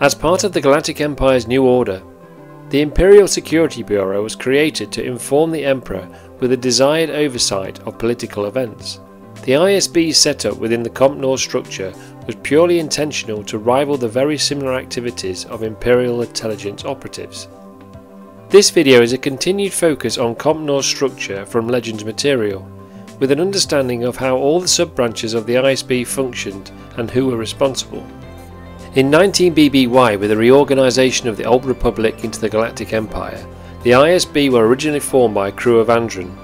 As part of the Galactic Empire's new order, the Imperial Security Bureau was created to inform the Emperor with a desired oversight of political events. The ISB's setup within the COMPNOR structure was purely intentional to rival the very similar activities of Imperial intelligence operatives. This video is a continued focus on COMPNOR structure from Legends material, with an understanding of how all the sub-branches of the ISB functioned and who were responsible. In 19 BBY with the reorganisation of the Old Republic into the Galactic Empire, the ISB were originally formed by a crew of Andron,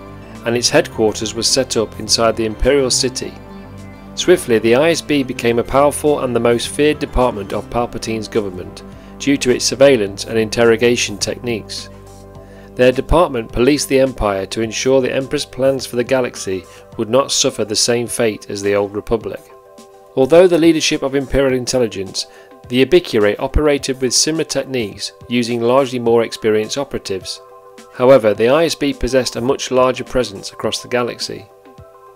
and its headquarters was set up inside the Imperial City Swiftly, the ISB became a powerful and the most feared department of Palpatine's government due to its surveillance and interrogation techniques. Their department policed the Empire to ensure the Emperor's plans for the galaxy would not suffer the same fate as the Old Republic. Although the leadership of Imperial intelligence, the Ubiqtorate operated with similar techniques using largely more experienced operatives. However, the ISB possessed a much larger presence across the galaxy.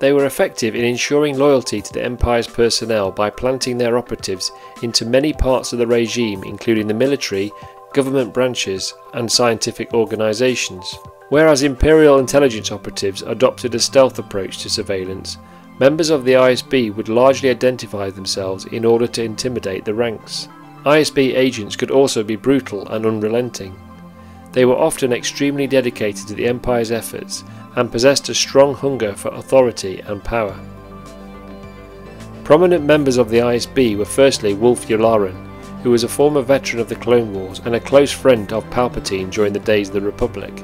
They were effective in ensuring loyalty to the Empire's personnel by planting their operatives into many parts of the regime, including the military, government branches, and scientific organisations. Whereas Imperial intelligence operatives adopted a stealth approach to surveillance, members of the ISB would largely identify themselves in order to intimidate the ranks. ISB agents could also be brutal and unrelenting. They were often extremely dedicated to the Empire's efforts and possessed a strong hunger for authority and power. Prominent members of the ISB were firstly Wullf Yularen, who was a former veteran of the Clone Wars and a close friend of Palpatine during the days of the Republic.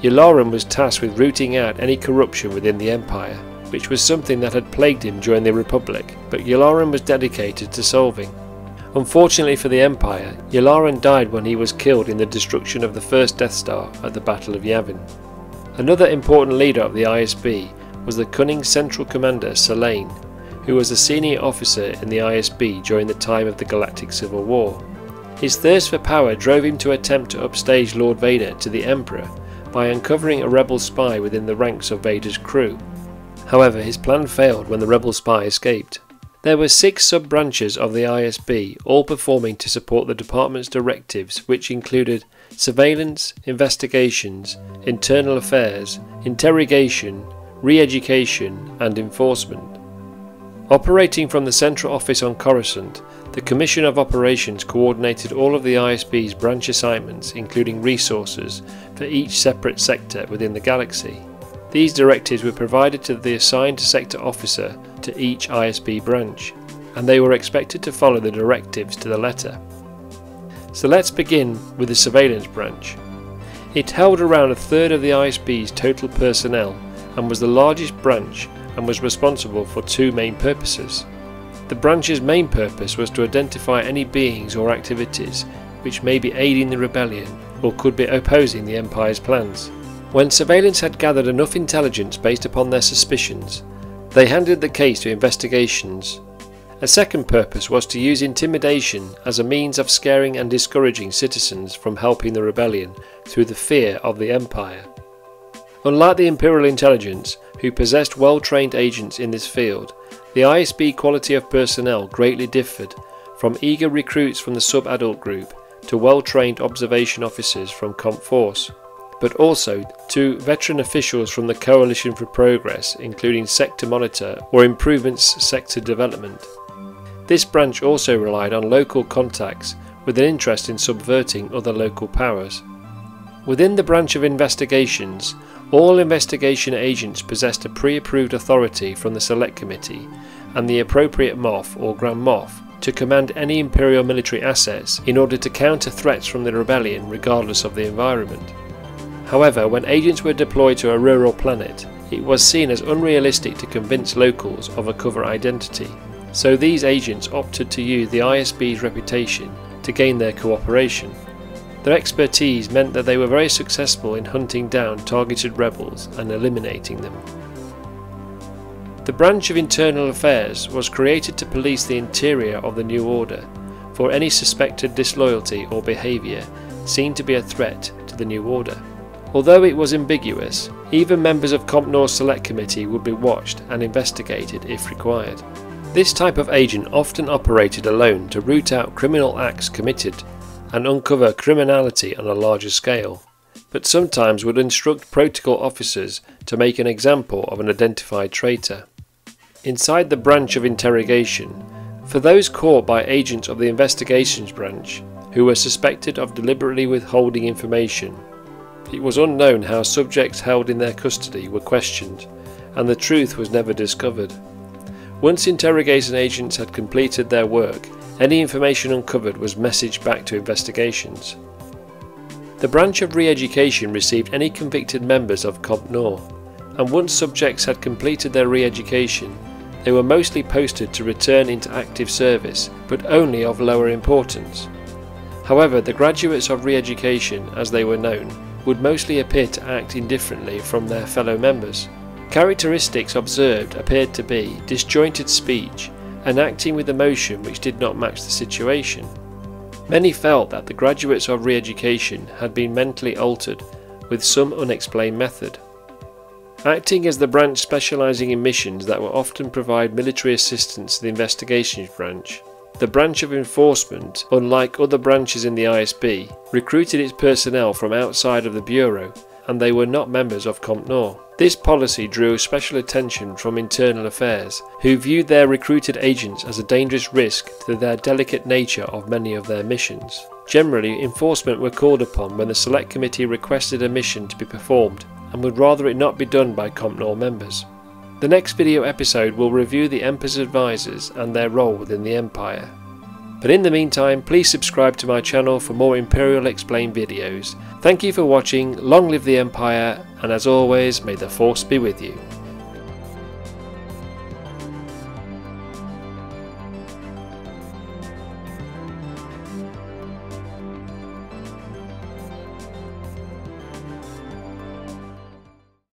Yularen was tasked with rooting out any corruption within the Empire, which was something that had plagued him during the Republic, but Yularen was dedicated to solving. Unfortunately for the Empire, Yularen died when he was killed in the destruction of the first Death Star at the Battle of Yavin. Another important leader of the ISB was the cunning Central Commander Selene, who was a senior officer in the ISB during the time of the Galactic Civil War. His thirst for power drove him to attempt to upstage Lord Vader to the Emperor by uncovering a rebel spy within the ranks of Vader's crew. However, his plan failed when the rebel spy escaped. There were six sub-branches of the ISB, all performing to support the department's directives which included surveillance, investigations, internal affairs, interrogation, re-education and enforcement. Operating from the central office on Coruscant, the Commission of Operations coordinated all of the ISB's branch assignments including resources for each separate sector within the galaxy. These directives were provided to the assigned sector officer to each ISB branch, and they were expected to follow the directives to the letter. So let's begin with the surveillance branch. It held around a third of the ISB's total personnel and was the largest branch and was responsible for two main purposes. The branch's main purpose was to identify any beings or activities which may be aiding the rebellion or could be opposing the Empire's plans. When surveillance had gathered enough intelligence based upon their suspicions, they handed the case to investigations. A second purpose was to use intimidation as a means of scaring and discouraging citizens from helping the rebellion through the fear of the Empire. Unlike the Imperial Intelligence, who possessed well-trained agents in this field, the ISB quality of personnel greatly differed, from eager recruits from the sub-adult group to well-trained observation officers from Comp Force but also to veteran officials from the Coalition for Progress, including Sector Monitor or Improvements Sector Development. This branch also relied on local contacts with an interest in subverting other local powers. Within the branch of investigations, all investigation agents possessed a pre-approved authority from the Select Committee and the appropriate Moff or Grand Moff to command any Imperial military assets in order to counter threats from the rebellion regardless of the environment. However, when agents were deployed to a rural planet, it was seen as unrealistic to convince locals of a cover identity, so these agents opted to use the ISB's reputation to gain their cooperation. Their expertise meant that they were very successful in hunting down targeted rebels and eliminating them. The branch of internal affairs was created to police the interior of the new order for any suspected disloyalty or behaviour seen to be a threat to the new order. Although it was ambiguous, even members of COMPNOR Select Committee would be watched and investigated if required. This type of agent often operated alone to root out criminal acts committed and uncover criminality on a larger scale, but sometimes would instruct protocol officers to make an example of an identified traitor. Inside the branch of interrogation, for those caught by agents of the investigations branch who were suspected of deliberately withholding information, it was unknown how subjects held in their custody were questioned, and the truth was never discovered. Once interrogation agents had completed their work, any information uncovered was messaged back to investigations. The branch of re-education received any convicted members of COMPNOR, and once subjects had completed their re-education, they were mostly posted to return into active service, but only of lower importance. However, the graduates of re-education, as they were known, would mostly appear to act indifferently from their fellow members. Characteristics observed appeared to be disjointed speech and acting with emotion which did not match the situation. Many felt that the graduates of re-education had been mentally altered with some unexplained method. Acting as the branch specialising in missions that will often provide military assistance to the investigations branch, the branch of enforcement, unlike other branches in the ISB, recruited its personnel from outside of the Bureau and they were not members of COMPNOR. This policy drew special attention from internal affairs, who viewed their recruited agents as a dangerous risk to their delicate nature of many of their missions. Generally, enforcement were called upon when the Select Committee requested a mission to be performed and would rather it not be done by COMPNOR members. The next video episode will review the Emperor's advisors and their role within the Empire. But in the meantime, please subscribe to my channel for more Imperial Explained videos. Thank you for watching, long live the Empire, and as always, may the Force be with you.